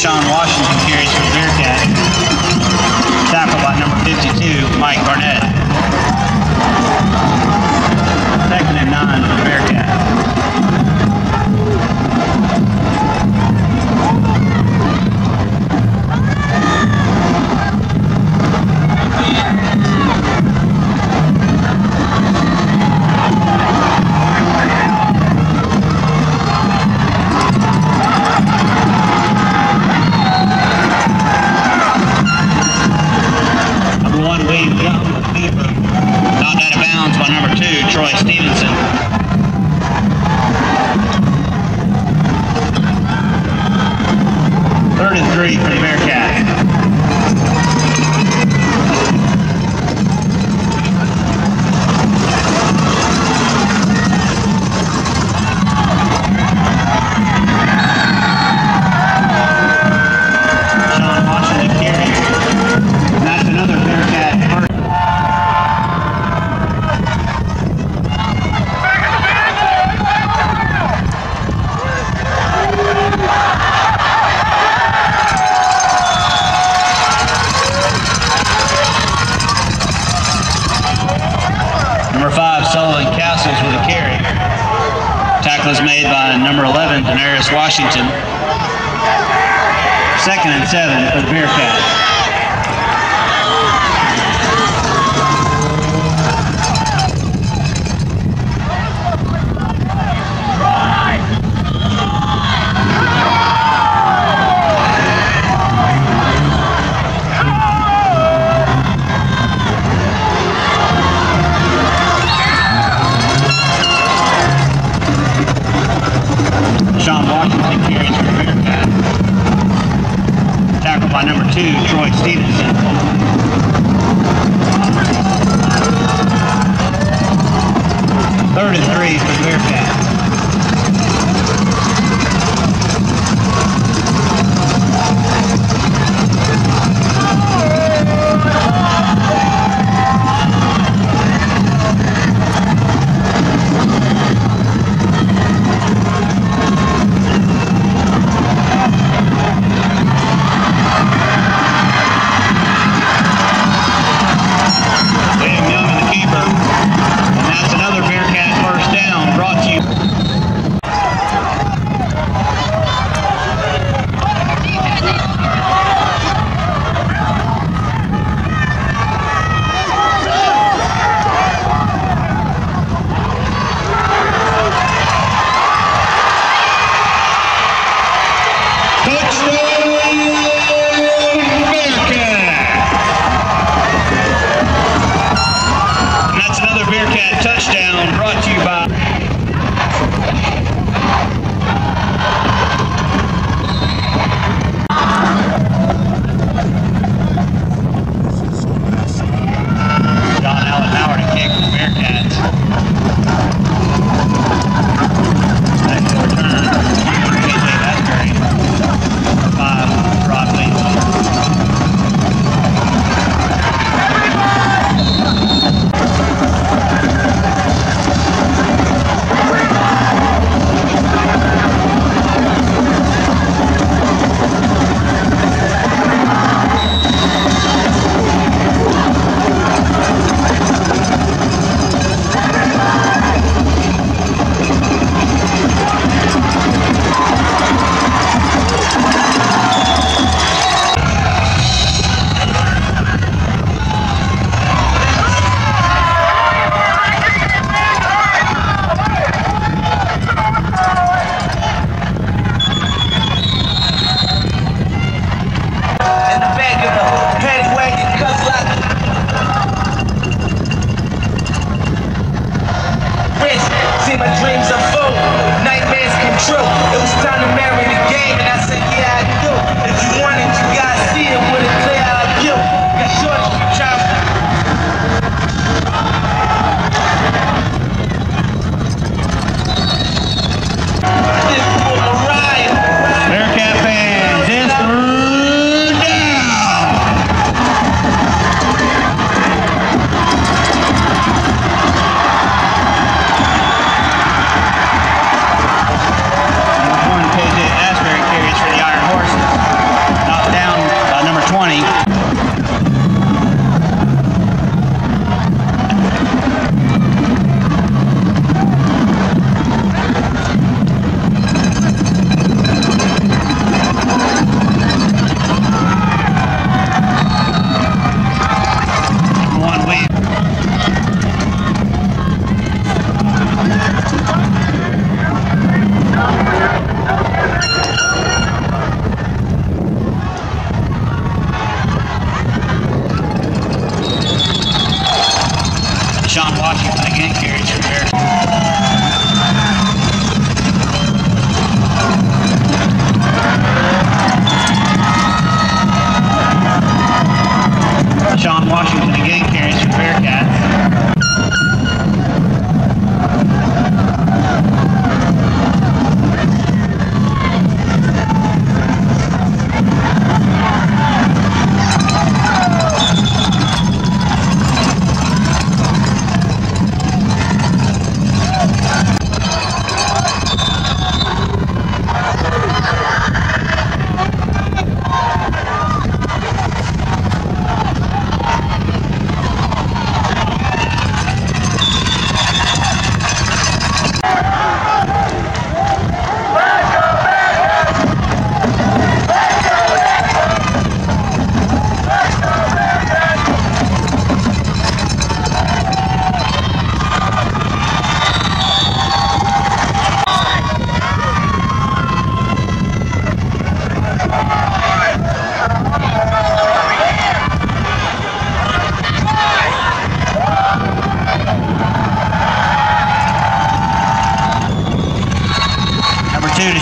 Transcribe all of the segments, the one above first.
Deshaun Washington here. for very third and three for Bearcats.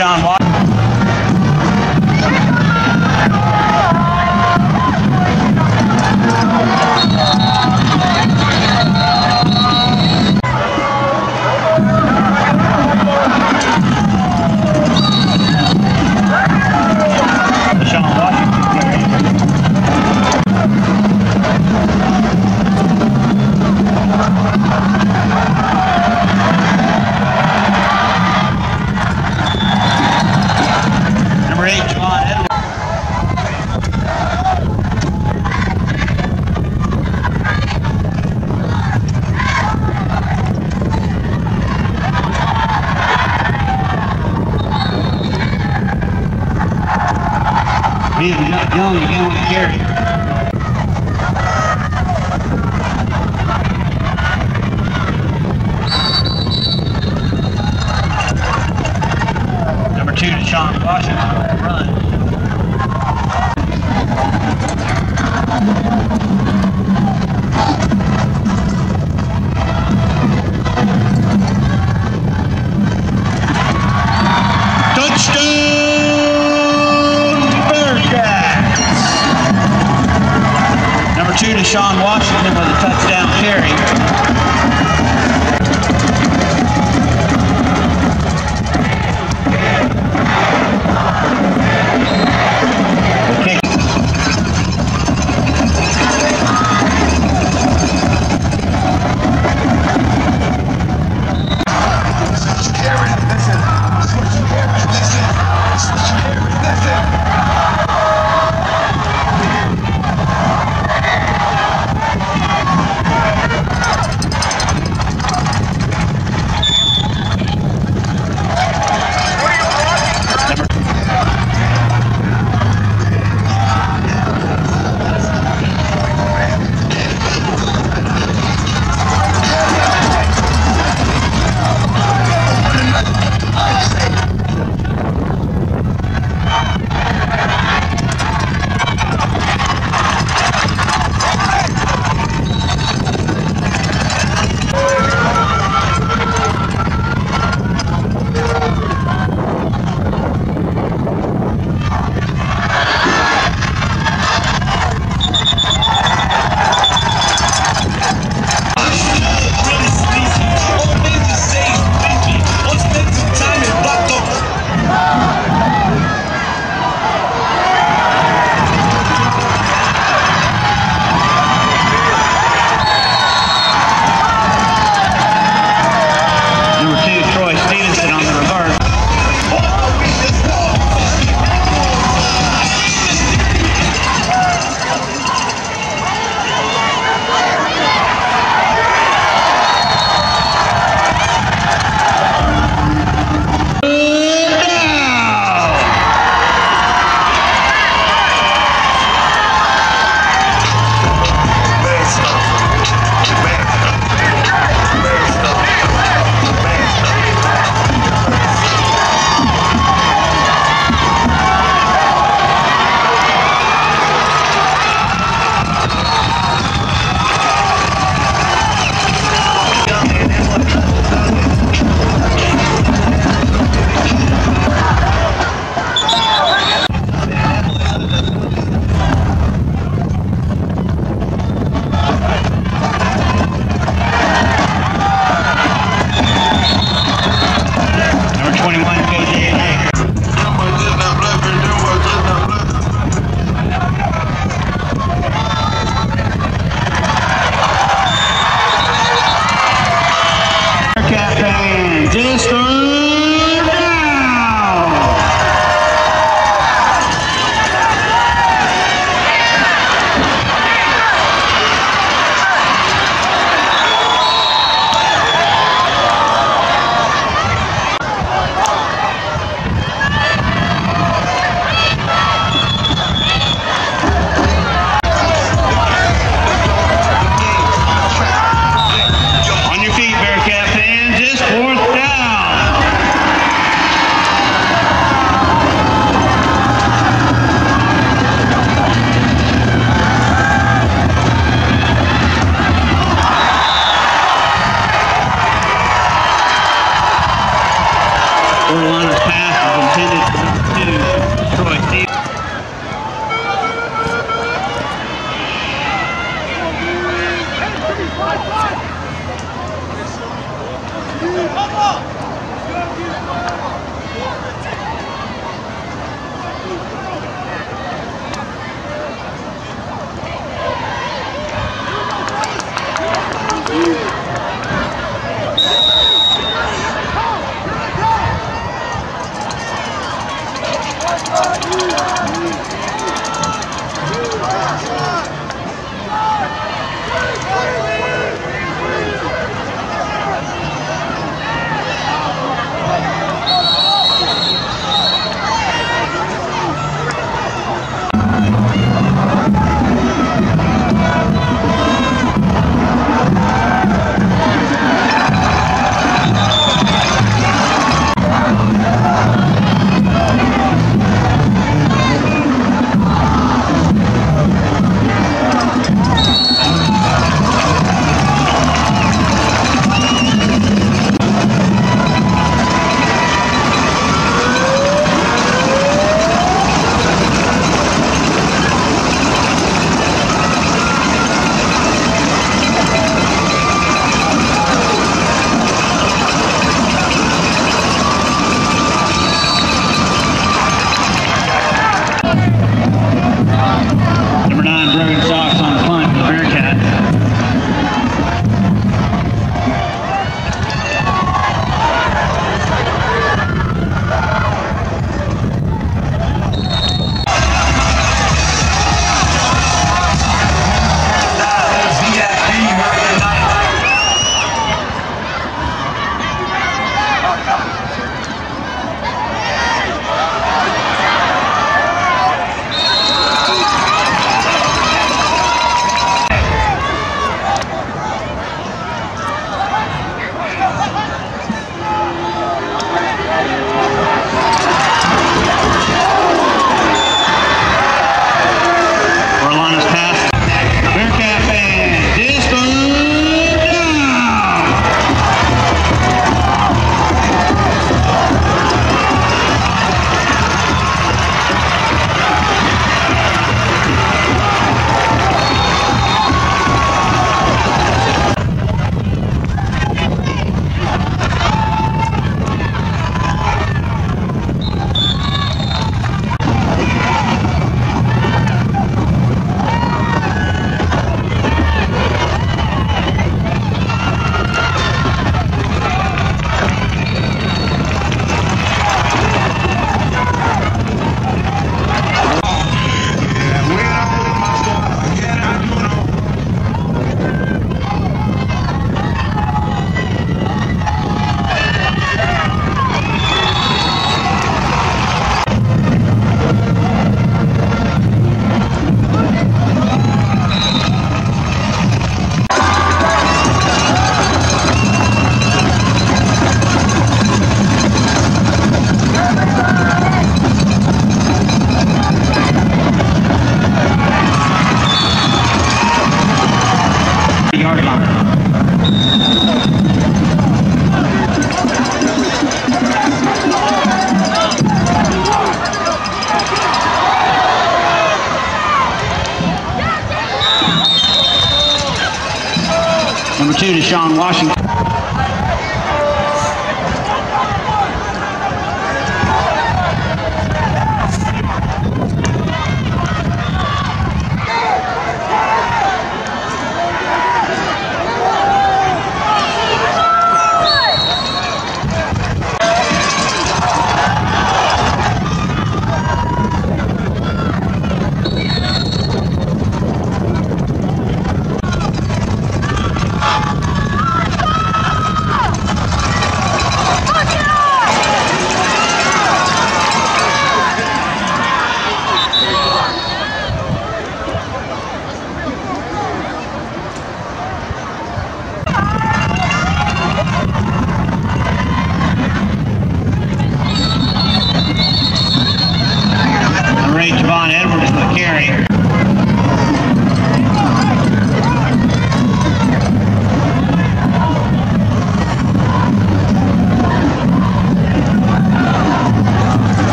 John Watson.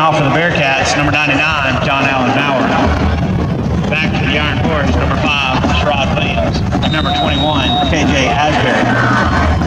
off of the Bearcats, number 99, John Allen Bauer. Back to the Iron Horse, number 5, Sherrod Williams. Number 21, KJ Asbury.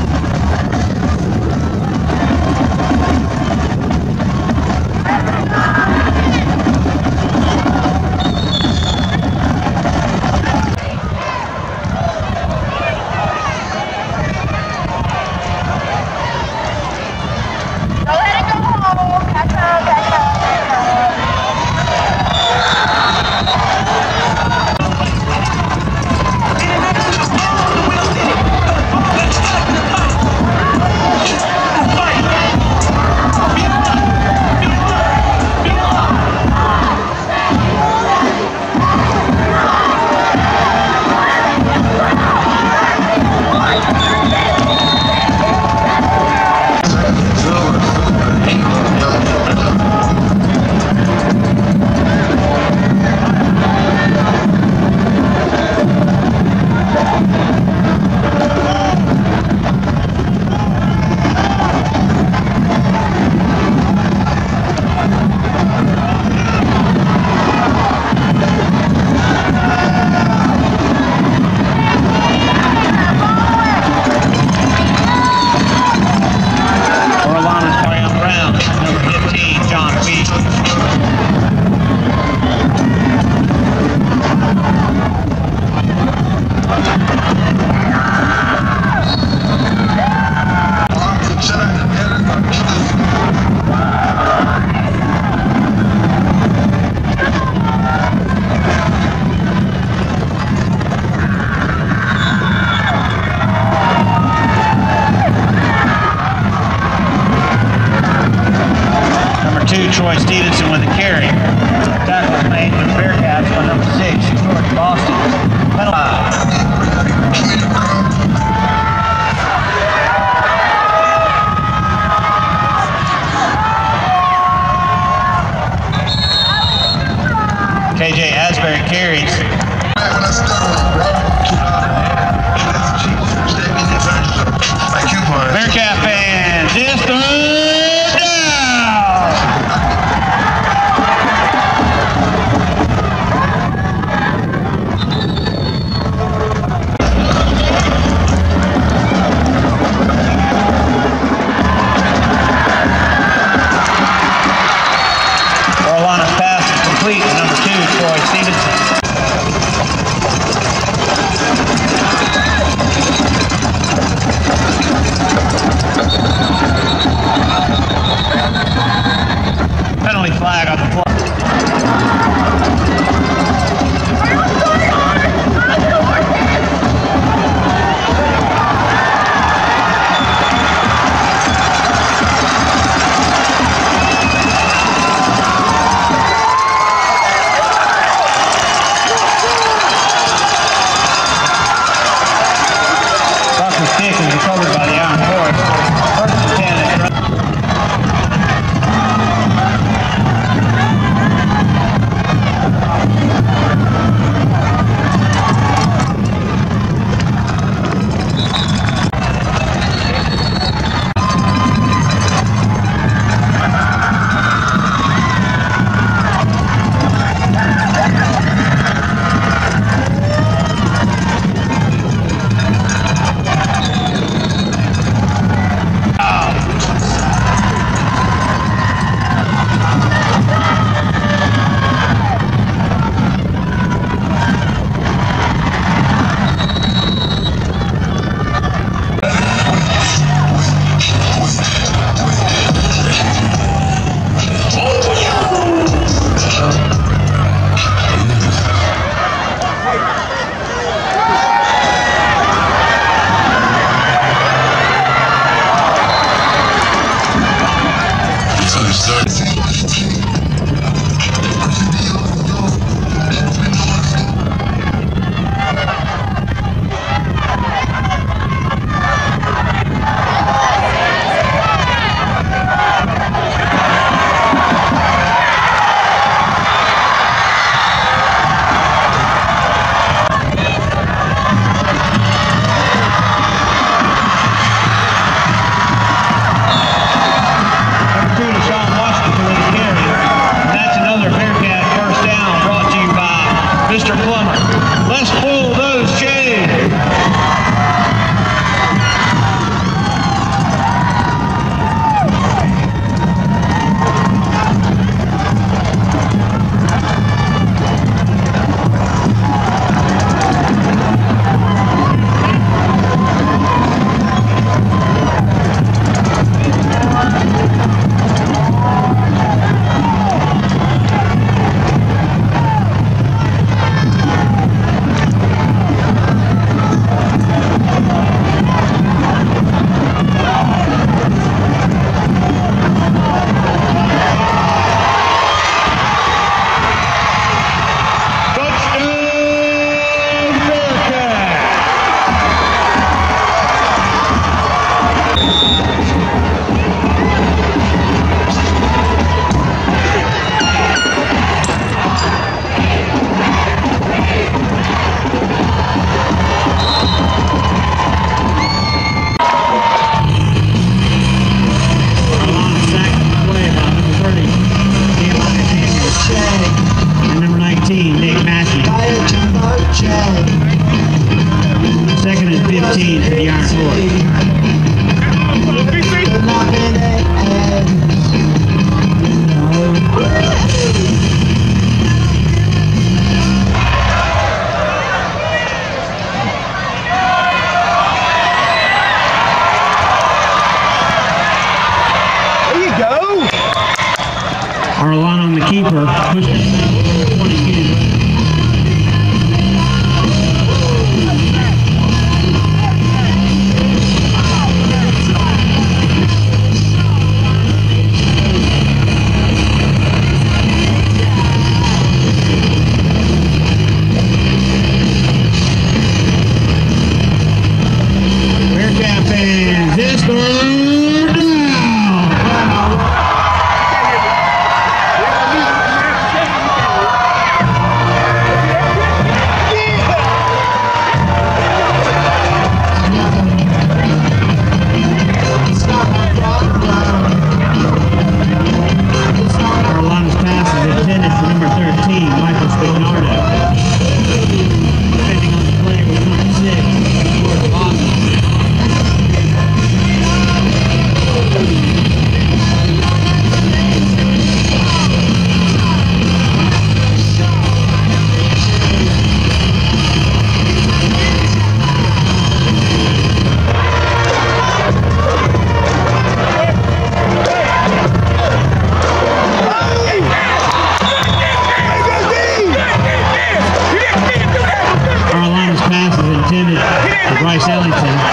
Bryce Ellington.